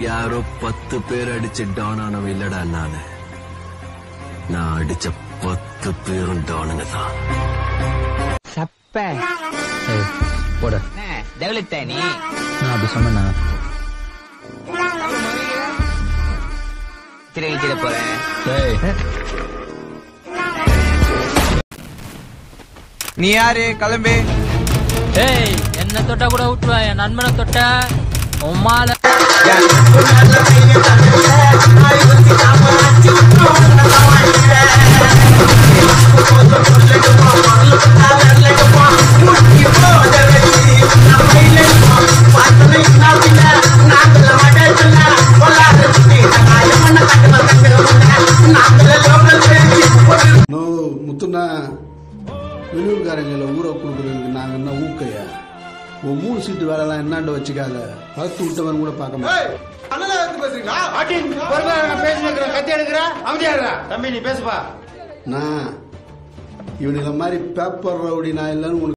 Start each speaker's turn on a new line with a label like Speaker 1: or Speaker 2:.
Speaker 1: யாரோ பத்து பேர் அடிச்சு டவுன் ஆனவன் இல்லடா நானு. நான் அடிச்ச பத்து பேரும் டவுனுங்க தான்.
Speaker 2: சப்ப.
Speaker 3: போட.
Speaker 2: டெவலப் நீ?
Speaker 3: நான் அப்படி
Speaker 2: போறேன்
Speaker 3: ஏய்.
Speaker 4: நீ யாரு? கிளம்பு.
Speaker 5: ஏய் என்ன தொட்டா கூட விட்டுருவா என் நண்பனை தொட்ட? உம்மால
Speaker 6: முத்துண்ணா வெளியூர்காரங்கள ஊரை கொடுக்குறதுக்கு நாங்க என்ன ஊக்கையா? உன் மூணு சீட்டு வேலைலாம் என்னாண்ட வச்சுக்காத? வளர்த்து விட்டவன் கூட பார்க்க மாட்டேன். நான் இவனுங்க மாதிரி பேப்பர் ரவுடி நான் இல்லைன்னு உனக்கு